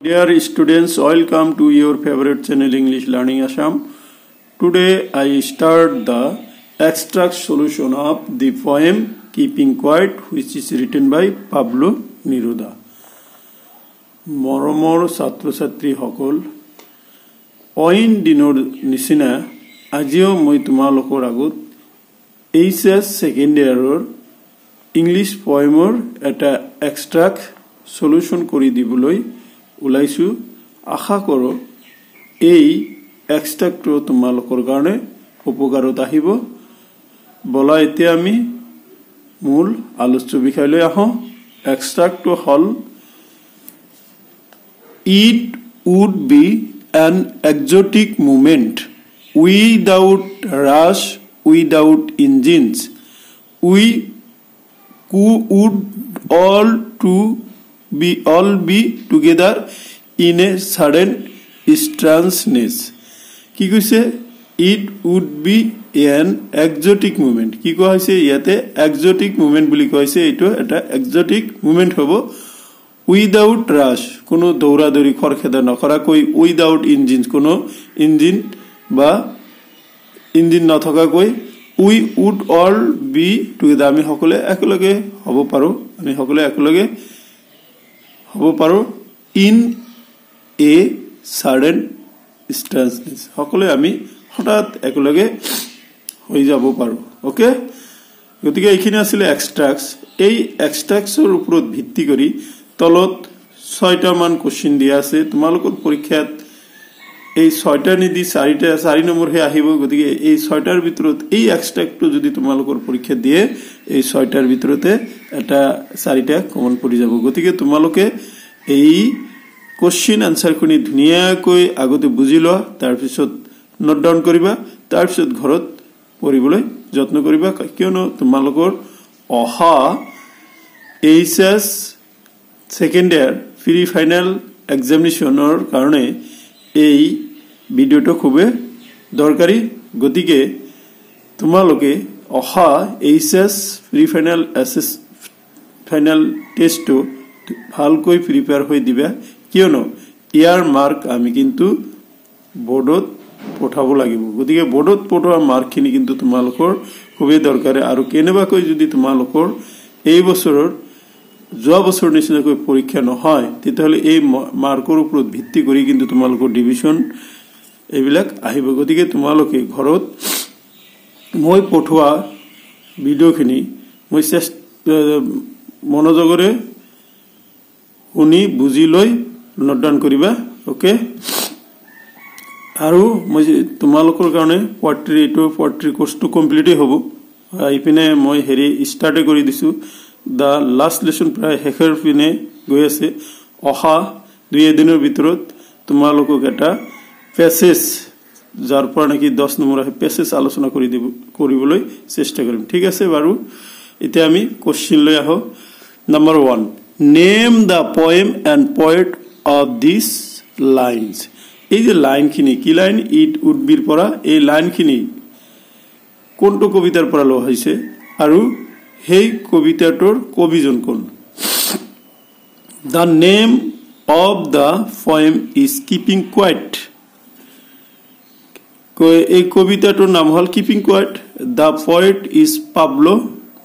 Dear students, welcome to your favorite channel English Learning Assam. Today I start the extract solution of the poem Keeping Quiet which is written by Pablo Neruda. মৰমৰ ছাত্ৰ ছাত্ৰীসকল অইন দিনৰ নিচিনা আজিও মই তোমালোকৰ আগত এইচ এছ ছেকেণ্ড ইয়াৰৰ ইংলিছ পয়েমৰ এটা এক্সট্ৰাক্ট চলিউশ্যন কৰি দিবলৈ ওলাইছোঁ। আশা কৰোঁ এই এক্সট্ৰাক্টটো তোমালোকৰ কাৰণে উপকাৰত আহিব। বলা এতিয়া আমি মূল আলোচ্য বিষয়লৈ আহোঁ। এক্সট্ৰাক্টটো হ'ল it would be an exotic movement without rush without engines. We কু would all to be all be together in a sudden strangeness কি কৈছে? It would be an exotic movement কি কোৱা হৈছে ইয়াতে? এক্সটিক মুভমেণ্ট বুলি কোৱা হৈছে। এইটো এটা এক্সটিক মুভমেণ্ট হ'ব। উইদাউট ৰাছ কোনো দৌৰা দৌৰি খৰখেদা নকৰাকৈ উইদাউট ইঞ্জিন কোনো ইঞ্জিন বা ইঞ্জিন নথকাকৈ we would all be together আমি সকলোৱে একেলগে হ'ব পাৰোঁ। আমি সকলোৱে একেলগে হ'ব পাৰোঁ ইন এ ছাডেন ষ্টেঞ্চনেছ সকলোৱে আমি হঠাৎ একেলগে হৈ যাব পাৰোঁ অ'কে গতিকে এইখিনি আছিলে এক্সট্ৰাক্স এই এক্সট্ৰাক্সৰ ওপৰত ভিত্তি কৰি তলত ছয়টামান কুৱেশ্যন দিয়া আছে। তোমালোকৰ পৰীক্ষাত এই ছয়টা নিদি চাৰিটা চাৰি নম্বৰহে আহিব গতিকে এই ছয়টাৰ ভিতৰত এই এক্সট্ৰাক্টটো যদি তোমালোকৰ পৰীক্ষাত দিয়ে এই ছয়টাৰ ভিতৰতে এটা চাৰিটা কমন পৰি যাব। গতিকে তোমালোকে এই কুৱেশ্যন আনচাৰখিনি ধুনীয়াকৈ আগতে বুজি লোৱা তাৰপিছত নোট ডাউন কৰিবা তাৰপিছত ঘৰত পঢ়িবলৈ যত্ন কৰিবা কিয়নো তোমালোকৰ অহা H S second year pre final এক্সামিনেশ্যনৰ কাৰণে এই ভিডিঅ'টো খুবেই দৰকাৰী। গতিকে তোমালোকে অহা H S pre final S S final টেষ্টটো ভালকৈ প্ৰিপেয়াৰ হৈ দিবা। কিয়নো ইয়াৰ মাৰ্ক আমি কিন্তু বৰ্ডত পঠাব লাগিব। গতিকে বৰ্ডত পঠোৱা মাৰ্কখিনি কিন্তু তোমালোকৰ খুবেই দৰকাৰী। আৰু কেনেবাকৈ যদি তোমালোকৰ এই বছৰৰ যোৱা বছৰ নিচিনাকৈ পৰীক্ষা নহয় তেতিয়াহ'লে এই মাৰ্কৰ ওপৰত ভিত্তি কৰি কিন্তু তোমালোকৰ ডিভিশ্যন এইবিলাক আহিব। গতিকে তোমালোকে ঘৰত মই পঠোৱা ভিডিঅ'খিনি মই মনোযোগেৰে শুনি বুজি লৈ নোট ডাউন কৰিবা অ'কে? আৰু মই তোমালোকৰ কাৰণে পোৱাট্ৰি এইটো পোৱাট্ৰি কোৰ্চটো কমপ্লিটেই হ'ব। ইপিনে মই হেৰি ষ্টাৰ্টে কৰি দিছোঁ। দ্য লাষ্ট লেচন প্ৰায় শেষৰ পিনে গৈ আছে অহা দুই এদিনৰ ভিতৰত তোমালোকক এটা পেছেজ যাৰ পৰা নেকি দহ নম্বৰ আহে পেছেজ আলোচনা কৰি দিব কৰিবলৈ চেষ্টা কৰিম ঠিক আছে বাৰু এতিয়া আমি কুৱেশ্যন লৈ আহোঁ number one name the poem and poet of this lines এই যে লাইনখিনি কি লাইন ইট উড বিৰ পৰা এই লাইনখিনি কোনটো কবিতাৰ পৰা লোৱা হৈছে আৰু সেই কবিতাটোৰ কবিজন কোন the name of the poem is keeping quiet এই কবিতাটোৰ নাম হ'ল keeping quiet the poet is Pablo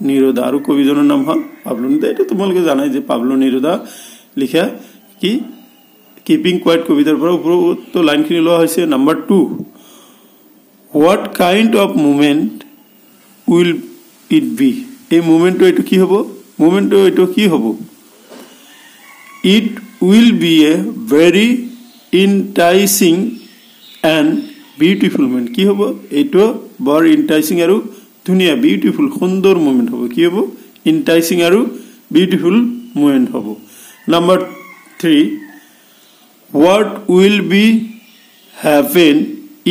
Neruda আৰু কবিজনৰ নাম হ'ল পাবলো নিৰোদা এইটো তোমালোকে জানাই যে পাবলো নিৰোদা লিখা কি? কিপিং কোৱাইট কবিতাৰ পৰা ওপৰত লাইনখিনি লোৱা হৈছে। Number two what kind of movement will it be এই মুভমেণ্টটো এইটো কি হ'ব? মুভমেণ্টটো এইটো কি হ'ব? It will be a very enticing and beautiful movement কি হ'ব? এইটো বৰ ইণ্টাইচিং আৰু ধুনীয়া বিউটিফুল সুন্দৰ মুভমেণ্ট হ'ব। কি হ'ব? ইণ্টাইচিং আৰু বিউটিফুল মুভমেণ্ট হ'ব। Number three what will be heaven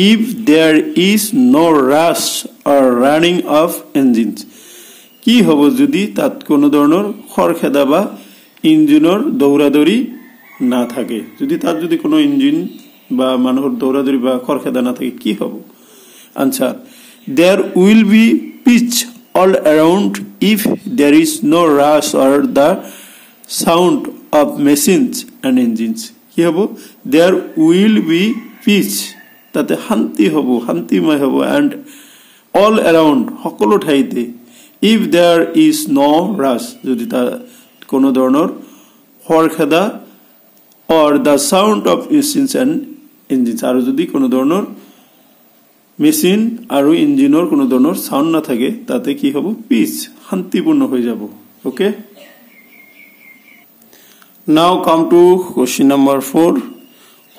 if there is no' rush or running of engines কি হ'ব যদি তাত কোনো ধৰণৰ খৰখেদা বা ইঞ্জিনৰ দৌৰা দৌৰি নাথাকে? যদি তাত যদি কোনো ইঞ্জিন বা মানুহৰ দৌৰা দৌৰি বা খৰখেদা নাথাকে কি হ'ব? Answer there will be peace all around if there is no' rush or the sound of machines and engines কি হ'ব? দেয়াৰ উইল বি পিচ তাতে শান্তি হ'ব শান্তিময় হ'ব। এণ্ড অল এৰাউণ্ড সকলো ঠাইতে if there is no rush যদি তাৰ কোনো ধৰণৰ খৰখেদা or the sound of engines and engines আৰু যদি কোনো ধৰণৰ মেচিন আৰু ইঞ্জিনৰ কোনো ধৰণৰ চাউণ্ড নাথাকে তাতে কি হ'ব? পিচ শান্তিপূৰ্ণ হৈ যাব okay now come to question number four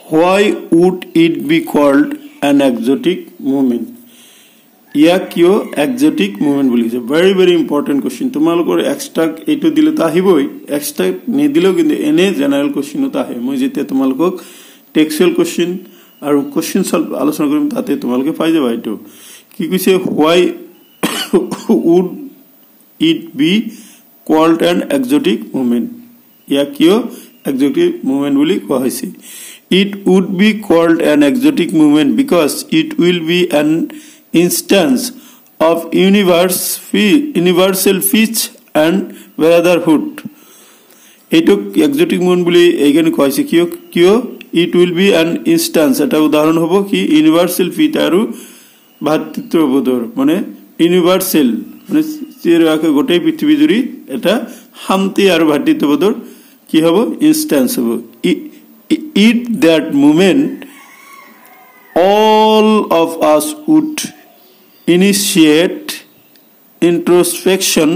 why would it be called an exotic movement ইয়াক কিয় এক্সটিক মুভমেণ্ট বুলি কৈছে? ভেৰি ভেৰি ইম্পৰ্টেণ্ট কুৱেশ্যন তোমালোকৰ এক্সট্ৰাক এইটো দিলেতো আহিবই। এক্সট্ৰাক নিদিলেও কিন্তু এনে জেনেৰেল কুৱেশ্যনত আহে। মই যেতিয়া তোমালোকক টেক্সুৱেল কুৱেশ্যন আৰু কুৱেশ্যন চল্ভ আলোচনা কৰিম তাতে তোমালোকে পাই যাবা এইটো। কি কৈছে? Why would it be called an exotic movement ইয়াক কিয় এক্সটিক মুভমেণ্ট বুলি কোৱা হৈছে? It would be called an exotic movement because it will be an instance of universe universal peace and brotherhood এইটোক এক্সটিক মুভমেণ্ট বুলি কোৱা হৈছে কিয় কিয়? It will be an instance এটা উদাহৰণ হ'ব কি ইউনিভাৰ্চেল ফিট আৰু ভাতৃত্ববোধৰ মানে ইউনিভাৰ্চেল মানে গোটেই পৃথিৱী জুৰি এটা শান্তি আৰু ভাতৃত্ববোধৰ কি হ'ব? ইনষ্টেন্স হ'ব। It that movement all of us would initiate introspection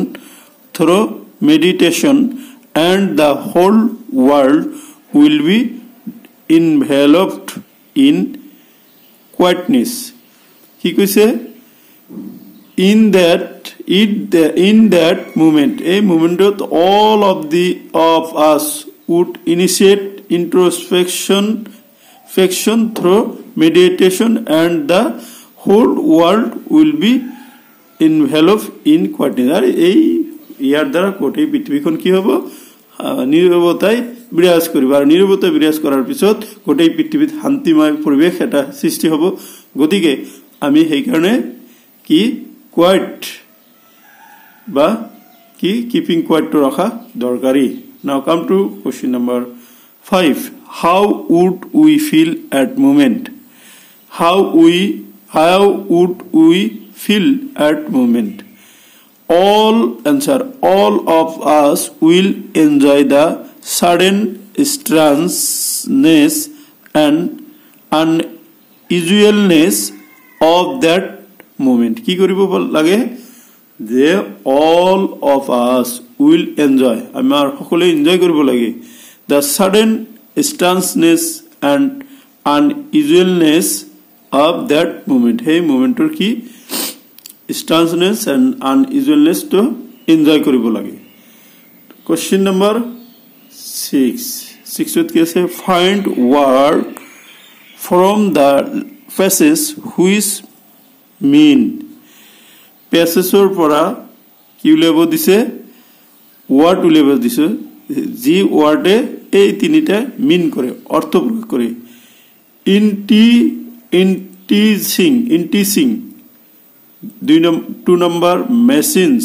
through meditation and the whole world will be enveloped in quietness. কি কৈছে in that it in that moment এই মুমেণ্টত all of the of us would initiate introspection faction through meditation and the whole world will be involve in আৰু এই ইয়াৰ দ্বাৰা গোটেই পৃথিৱীখন কি হ'ব? নিৰৱতাই বিৰাজ কৰিব আৰু নিৰৱতা বিৰাজ কৰাৰ পিছত গোটেই পৃথিৱীত শান্তিময় পৰিৱেশ এটা সৃষ্টি হ'ব। গতিকে আমি সেইকাৰণে কি কোৱাইট বা কি কিপিং কোৱাইটটো ৰখা দৰকাৰী। Now come to question number five how would we feel at moment how we how would we feel at moment. All answer, all of us will enjoy the sudden strangeness and unusualness of that moment. কি কৰিব লাগে যে all of us will enjoy আমাৰ সকলোৱে enjoy কৰিব লাগে the sudden strangeness and unusualness of that moment সেই মুমেণ্টৰ কি ষ্টান্সনেছ এণ্ড আনইউজুৱেলনেছটো এনজয় কৰিব লাগে কুৱেশ্যন নম্বৰ ছিক্স ছিক্সত কি আছে find word from the passages which mean পেচেছৰ পৰা কি উলিয়াব দিছে ৱাৰ্ড উলিয়াব দিছে যি ৱাৰ্ডে এই তিনিটা মিন কৰে অৰ্থ প্ৰকাশ কৰে ইনটি ইনটিচিং ইনটিচিং দুই two number machines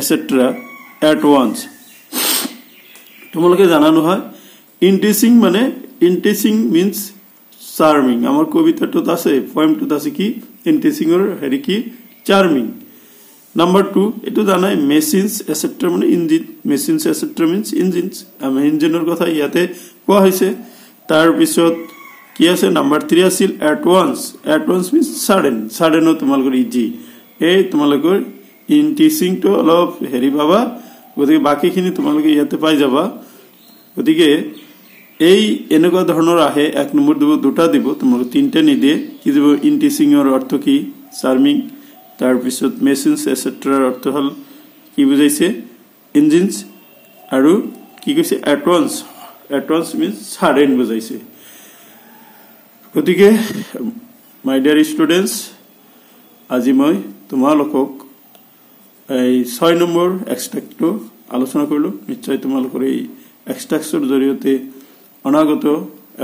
etcetera at once তোমালোকে জানা নহয় ইনটিচিং মানে ইনটিচিং মিনছ চাৰ্মিং আমাৰ কবিতাটোত আছে পইমটোত আছে কি? ইনটিচিঙৰ হেৰি কি? চাৰ্মিং নাম্বাৰ টু এইটো জানাই মেচিনছ এচেট্ৰা মানে engine machines etcetera means engines আমাৰ ইঞ্জিনৰ কথা ইয়াতে কোৱা হৈছে। তাৰপিছত কি আছে নাম্বাৰ থ্ৰী আছিল এটৱান্স এটৱান্স মিনছ ছাডেন ছাডেনো তোমালোকৰ ইজি এই তোমালোকৰ ইন টিচিংটো অলপ হেৰি পাবা গতিকে বাকীখিনি তোমালোকে ইয়াতে পাই যাবা গতিকে এই এনেকুৱা ধৰণৰ আহে এক নম্বৰ দিব দুটা দিব তোমালোকে তিনিটা নিদিয়ে কি দিব ইন টিচিঙৰ অৰ্থ কি চাৰ্মিং তাৰপিছত মেচিনছ এচেট্ৰাৰ অৰ্থ হ'ল কি বুজাইছে ইঞ্জিনছ আৰু কি কৈছে এটৱান্স এটৱান্স মিনছ ছাডেন বুজাইছে গতিকে মাই ডিয়াৰ ষ্টুডেণ্টছ আজি মই তোমালোকক এই ছয় নম্বৰ এক্সট্ৰেক্টটো আলোচনা কৰিলোঁ। নিশ্চয় তোমালোকৰ এই এক্সট্ৰেক্টৰ জৰিয়তে অনাগত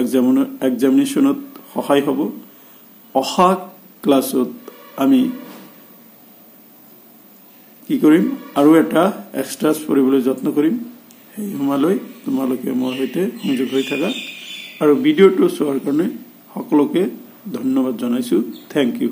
এক্সামিন এক্সামিনেশ্যনত সহায় হ'ব। অহা ক্লাছত আমি কি কৰিম? আৰু এটা এক্সট্ৰাছ পঢ়িবলৈ যত্ন কৰিম। সেই সময়লৈ তোমালোকে মোৰ সৈতে সংযোগ হৈ থকা। আৰু ভিডিঅ'টো চোৱাৰ কাৰণে সকলোকে ধন্যবাদ জনাইছোঁ। Thank U